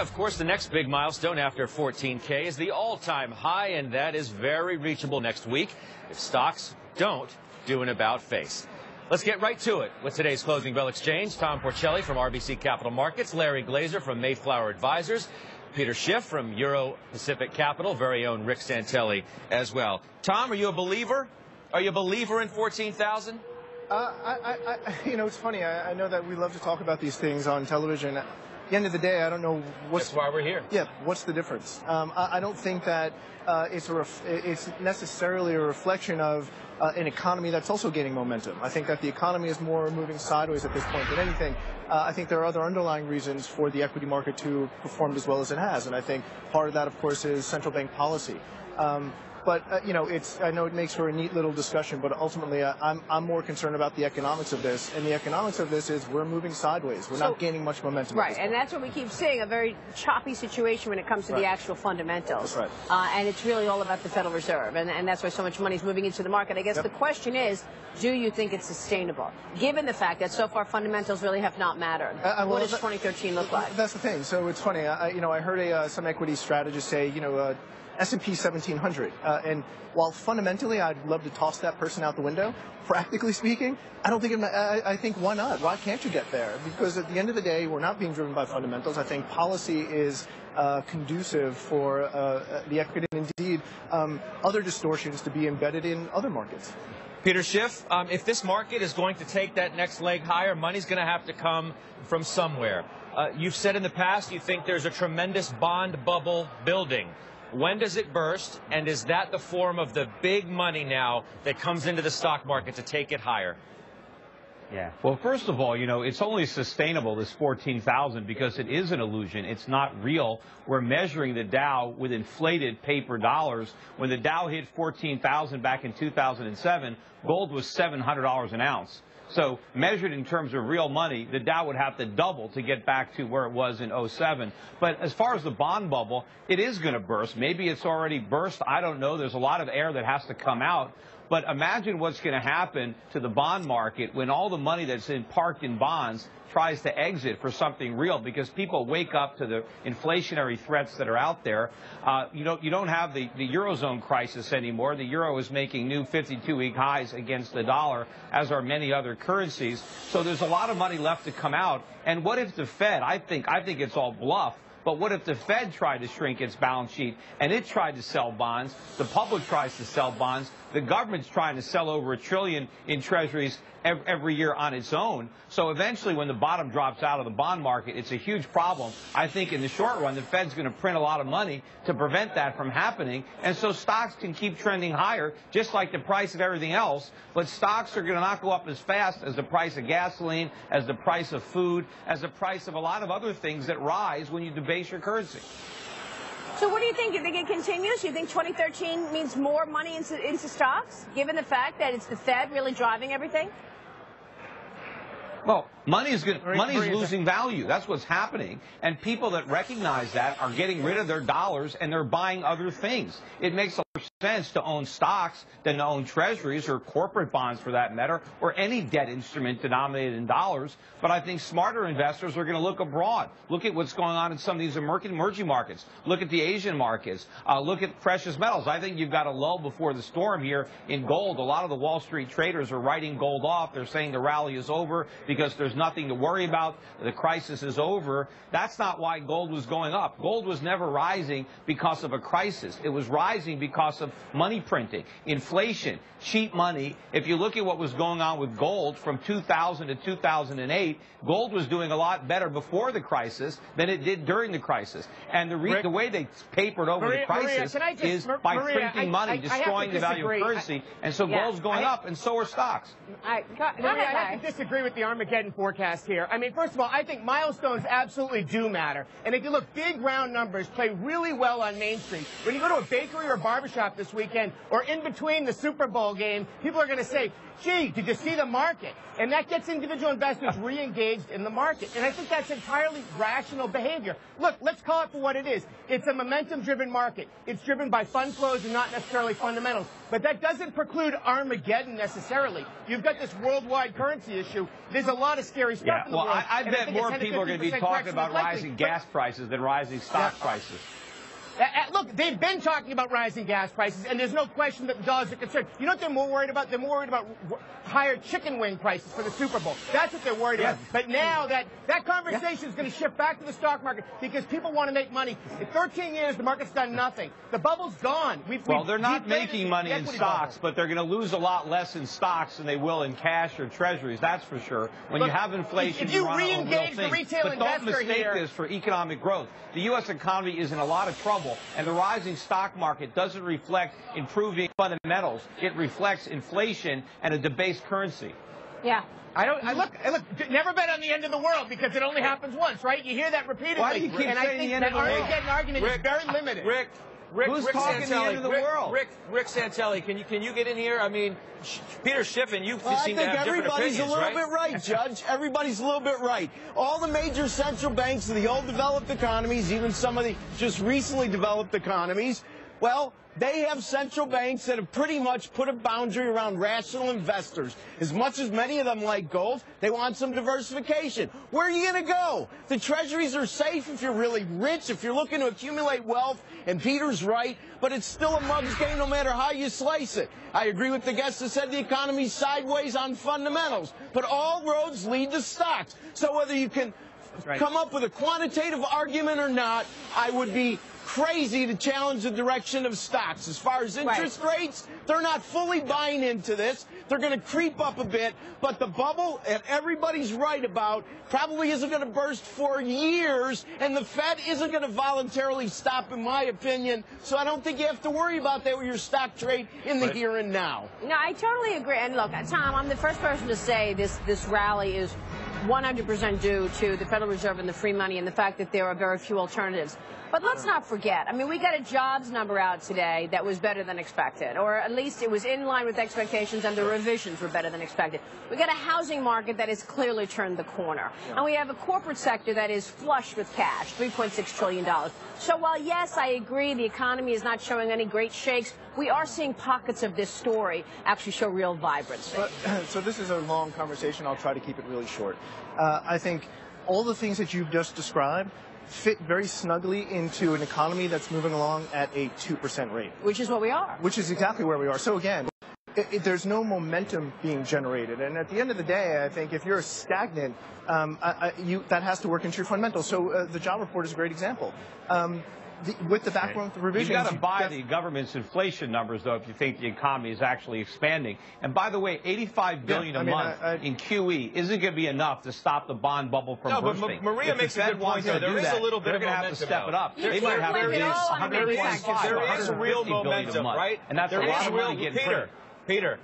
Of course, the next big milestone after 14K is the all-time high, and that is very reachable next week if stocks don't do an about face. Let's get right to it with today's closing bell exchange. Tom Porcelli from RBC Capital Markets, Larry Glazer from Mayflower Advisors, Peter Schiff from Euro Pacific Capital, very own Rick Santelli as well. Tom, are you a believer? Are you a believer in 14,000? Uh, I, I, you know, it's funny. I, I know that we love to talk about these things on television. At the end of the day, I don't know what's. That's why we're here. Yeah, what's the difference? Um, I, I, don't think that uh, it's a ref- it's necessarily a reflection of uh, an economy that's also gaining momentum. I think that the economy is more moving sideways at this point than anything. Uh, I think there are other underlying reasons for the equity market to perform as well as it has, and I think part of that, of course, is central bank policy. Um, but uh, you know, it's I know it makes for a neat little discussion, but ultimately, uh, I'm I'm more concerned about the economics of this, and the economics of this is we're moving sideways. We're so, not gaining much momentum. Right, and that's what we keep seeing—a very choppy situation when it comes to right. the actual fundamentals. That's right. Uh, and it's really all about the Federal Reserve, and, and that's why so much money is moving into the market. I guess yep. the question is, do you think it's sustainable, given the fact that so far fundamentals really have not mattered? Uh, well, what does 2013 look like? That's the thing. So it's funny. I, you know, I heard a, uh, some equity strategists say, you know uh, S&P 1700. Uh, and while fundamentally I'd love to toss that person out the window, practically speaking, I don't think it, I, I think why not? Why can't you get there? Because at the end of the day, we're not being driven by fundamentals. I think policy is uh, conducive for uh, the equity and indeed um, other distortions to be embedded in other markets. Peter Schiff, um, if this market is going to take that next leg higher, money's going to have to come from somewhere. Uh, you've said in the past you think there's a tremendous bond bubble building. When does it burst? And is that the form of the big money now that comes into the stock market to take it higher? Yeah. Well, first of all, you know, it's only sustainable, this 14,000, because it is an illusion. It's not real. We're measuring the Dow with inflated paper dollars. When the Dow hit 14,000 back in 2007, gold was $700 an ounce. So measured in terms of real money, the Dow would have to double to get back to where it was in 07. But as far as the bond bubble, it is going to burst. Maybe it's already burst. I don't know. There's a lot of air that has to come out. But imagine what's going to happen to the bond market when all the money that's in, parked in bonds tries to exit for something real because people wake up to the inflationary threats that are out there. Uh, you, don't, you don't have the, the Eurozone crisis anymore. The euro is making new 52-week highs against the dollar, as are many other currencies. So there's a lot of money left to come out. And what if the Fed, I think, I think it's all bluff, but what if the Fed tried to shrink its balance sheet and it tried to sell bonds? The public tries to sell bonds. The government's trying to sell over a trillion in treasuries every year on its own. So eventually, when the bottom drops out of the bond market, it's a huge problem. I think in the short run, the Fed's going to print a lot of money to prevent that from happening. And so stocks can keep trending higher, just like the price of everything else. But stocks are going to not go up as fast as the price of gasoline, as the price of food, as the price of a lot of other things that rise when you debase your currency. So what do you think? You think it continues? You think 2013 means more money into, into stocks, given the fact that it's the Fed really driving everything? Well, money is good. Money losing value. That's what's happening. And people that recognize that are getting rid of their dollars and they're buying other things. It makes a sense to own stocks than to own treasuries or corporate bonds for that matter, or any debt instrument denominated in dollars. But I think smarter investors are going to look abroad. Look at what's going on in some of these emerging markets. Look at the Asian markets. Uh, look at precious metals. I think you've got a lull before the storm here in gold. A lot of the Wall Street traders are writing gold off. They're saying the rally is over because there's nothing to worry about. The crisis is over. That's not why gold was going up. Gold was never rising because of a crisis. It was rising because of of money printing, inflation, cheap money. If you look at what was going on with gold from 2000 to 2008, gold was doing a lot better before the crisis than it did during the crisis. And the, Rick, the way they papered over Maria, the crisis Maria, just, is by Maria, printing money, I, destroying the value of currency. and so yeah, gold's going up, and so are stocks. I, Maria, I have to disagree with the Armageddon forecast here. I mean, first of all, I think milestones absolutely do matter. And if you look, big round numbers play really well on Main Street. When you go to a bakery or a barbershop, this weekend or in between the Super Bowl game, people are going to say, gee, did you see the market? And that gets individual investors re-engaged in the market. And I think that's entirely rational behavior. Look, let's call it for what it is. It's a momentum-driven market. It's driven by fund flows and not necessarily fundamentals. But that doesn't preclude Armageddon necessarily. You've got this worldwide currency issue. There's a lot of scary stuff yeah, in the well, world. I, I bet more people are going to be talking about rising gas prices than rising stock yeah. prices. Uh, uh, look, they've been talking about rising gas prices, and there's no question that the dollars are concerned. You know what they're more worried about? They're more worried about higher chicken wing prices for the Super Bowl. That's what they're worried yes. about. But now that that conversation is going to shift back to the stock market because people want to make money. In 13 years, the market's done nothing. The bubble's gone. We've, well, we've they're not making money in stocks, bubble. but they're going to lose a lot less in stocks than they will in cash or treasuries. That's for sure. When Look, you have inflation, if you, you re-engage the retail but investor don't mistake here, this for economic growth. The U.S. economy is in a lot of trouble, and the rising stock market doesn't reflect improving fundamentals. It reflects inflation and a debased currency. Yeah. I don't. I look. I look. Never bet on the end of the world because it only happens once, right? You hear that repeatedly. Why do you keep and saying I think the end that of the world? Armageddon argument Rick, is very limited. Rick, Rick, Who's Rick talking Santelli, the end of the Rick, world? Rick, Rick Santelli, can you can you get in here? I mean, Peter Schiffen, you well, seem I think to have everybody's opinions, a little right? bit right, Judge. Everybody's a little bit right. All the major central banks of the old developed economies, even some of the just recently developed economies, well, they have central banks that have pretty much put a boundary around rational investors. As much as many of them like gold, they want some diversification. Where are you going to go? The treasuries are safe if you're really rich, if you're looking to accumulate wealth, and Peter's right, but it's still a mug's game no matter how you slice it. I agree with the guest that said the economy's sideways on fundamentals, but all roads lead to stocks. So whether you can right. come up with a quantitative argument or not, I would be crazy to challenge the direction of stocks. As far as interest right. rates, they're not fully buying into this. They're going to creep up a bit, but the bubble, and everybody's right about, probably isn't going to burst for years, and the Fed isn't going to voluntarily stop, in my opinion. So I don't think you have to worry about that with your stock trade in the right. here and now. No, I totally agree. And look, Tom, I'm the first person to say this this rally is 100% due to the Federal Reserve and the free money and the fact that there are very few alternatives. But let's not forget, I mean, we got a jobs number out today that was better than expected, or at least it was in line with expectations and the revisions were better than expected. We got a housing market that has clearly turned the corner. And we have a corporate sector that is flush with cash, $3.6 trillion. So while, yes, I agree the economy is not showing any great shakes, we are seeing pockets of this story actually show real vibrancy. So this is a long conversation. I'll try to keep it really short. Uh, I think all the things that you've just described fit very snugly into an economy that's moving along at a 2% rate. Which is what we are. Which is exactly where we are. So again, it, it, there's no momentum being generated. And at the end of the day, I think if you're stagnant, um, I, I, you, that has to work into your fundamentals. So uh, the job report is a great example. Um, the, with the background revisions. You've got to buy the government's inflation numbers, though, if you think the economy is actually expanding. And by the way, 85 billion yeah, a mean, month I, I, in QE isn't going to be enough to stop the bond bubble from no, bursting. but Maria if makes a good point. There, there is that, a little bit of momentum. Have to step though. it up. You they might have to raise 125, There is real momentum, right? And that's there a lot of real, money getting Peter, Peter,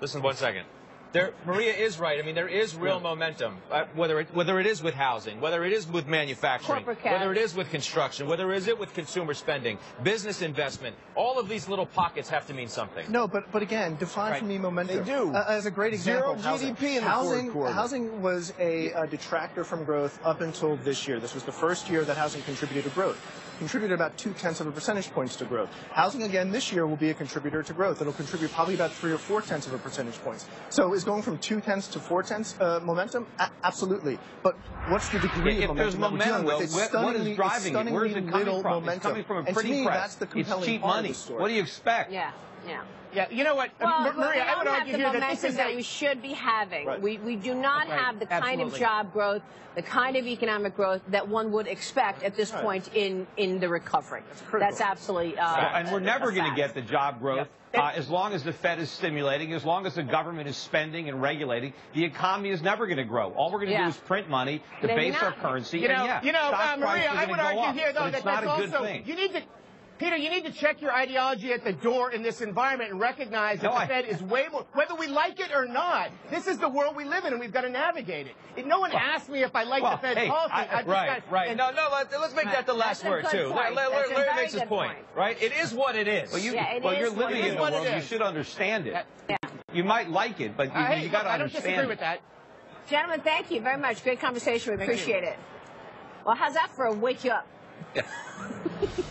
listen one second. There, Maria is right. I mean, there is real yeah. momentum, uh, whether it, whether it is with housing, whether it is with manufacturing, whether it is with construction, whether it is it with consumer spending, business investment. All of these little pockets have to mean something. No, but but again, define right. for me momentum. They do. Uh, as a great example, Zero housing. GDP in the housing, quarter. Housing was a, a detractor from growth up until this year. This was the first year that housing contributed to growth contributed about two tenths of a percentage points to growth. Housing again this year will be a contributor to growth. It'll contribute probably about three or four tenths of a percentage points. So is going from two tenths to four tenths uh, momentum? A- absolutely. But what's the degree yeah, of momentum, that we're dealing with? It's what, what is driving it? Where's it coming from? Momentum. It's coming from a and pretty to me, press. that's the compelling it's cheap part money. Story. What do you expect? Yeah, yeah. Yeah, you know what, well, Maria, well, we I would don't the momentum that that we should be having. Right. We we do not right. have the kind Absolutely. of job growth, the kind of economic growth that one would expect at this right. point in in the recovery. That's, That's absolutely. Uh, and we're never going to get the job growth. Yep. Uh, as long as the Fed is stimulating, as long as the government is spending and regulating, the economy is never going to grow. All we're going to Yeah. do is print money, Maybe debase not. our currency, you know, and yeah, you know, stock uh, Maria, prices are I gonna would go argue up, here though that it's not that's a good also thing. you need to Peter, you need to check your ideology at the door in this environment and recognize that No, the I- Fed is way more, whether we like it or not, this is the world we live in and we've got to navigate it. If no one asked me if I like well, the Fed hey, policy, I- I'd just Right, got- right. and- No, no, let, us make that the last That's word, too. point. Larry, That's Larry makes his point, point. right? It is what it is. Well, you, Yeah, it well is you're living in is. a world. You should understand it. Yeah. You might like it, but you, Uh, hey, you got to understand I don't disagree it. with that. Gentlemen, thank you very much. Great conversation. We appreciate it. Well, how's that for a wake you up?